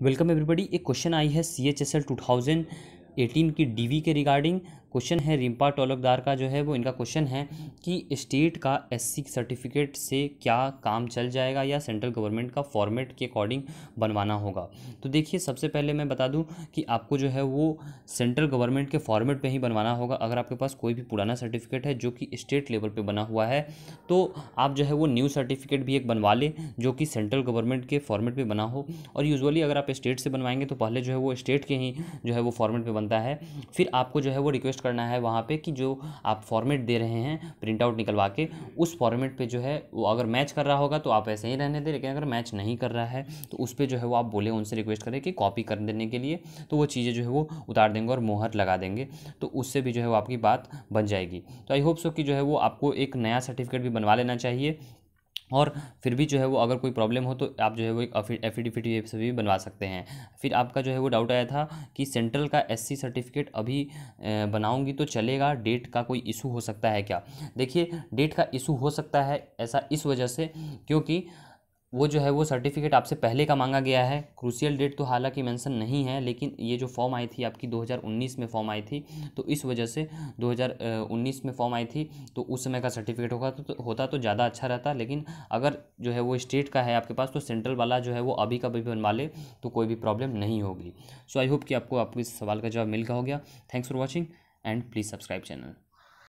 Welcome everybody. एक question आई है C H S L two thousand eighteen की डी वी के रिगार्डिंग। क्वेश्चन है, रिम्पा टोलकदार का जो है वो इनका क्वेश्चन है कि स्टेट का एससी सर्टिफिकेट से क्या काम चल जाएगा या सेंट्रल गवर्नमेंट का फॉर्मेट के अकॉर्डिंग बनवाना होगा। तो देखिए, सबसे पहले मैं बता दूँ कि आपको जो है वो सेंट्रल गवर्नमेंट के फॉर्मेट पे ही बनवाना होगा। अगर आपके पास कोई भी पुराना सर्टिफिकेट है जो कि स्टेट लेवल पर बना हुआ है तो आप जो है वो न्यू सर्टिफिकेट भी एक बनवा लें जो कि सेंट्रल गवर्नमेंट के फॉर्मेट पर बना हो। और यूजअली अगर आप स्टेट से बनवाएँगे तो पहले जो है वो स्टेट के ही जो है वो फॉर्मेट पर बनता है। फिर आपको जो है वो रिक्वेस्ट करना है वहाँ पे कि जो आप फॉर्मेट दे रहे हैं प्रिंट आउट निकलवा के, उस फॉर्मेट पे जो है, वो अगर मैच कर रहा होगा तो आप ऐसे ही रहने दें, लेकिन अगर मैच नहीं कर रहा है तो उस पर जो है वो आप बोले, उनसे रिक्वेस्ट करें कि कॉपी कर देने के लिए तो वो चीज़ें जो है वो उतार देंगे और मोहर लगा देंगे तो उससे भी जो है वो आपकी बात बन जाएगी। तो आई होप सो कि जो है वो आपको एक नया सर्टिफिकेट भी बनवा लेना चाहिए और फिर भी जो है वो अगर कोई प्रॉब्लम हो तो आप जो है वो एक एफिडेविट से भी बनवा सकते हैं। फिर आपका जो है वो डाउट आया था कि सेंट्रल का एससी सर्टिफिकेट अभी बनाऊँगी तो चलेगा? डेट का कोई इशू हो सकता है क्या? देखिए डेट का इशू हो सकता है ऐसा इस वजह से क्योंकि वो जो है वो सर्टिफिकेट आपसे पहले का मांगा गया है। क्रूसियल डेट तो हालाँकि मेंशन नहीं है लेकिन ये जो फॉर्म आई थी आपकी 2019 में फॉर्म आई थी तो इस वजह से 2019 में फॉर्म आई थी तो उस समय का सर्टिफिकेट होगा तो, तो होता तो ज़्यादा अच्छा रहता लेकिन अगर जो है वो स्टेट का है आपके पास तो सेंट्रल वाला जो है वो अभी का भी बनवा ले तो कोई भी प्रॉब्लम नहीं होगी। सो आई होप कि आपको आपको इस सवाल का जवाब मिल गया हो गया। Thanks for watching and please subscribe channel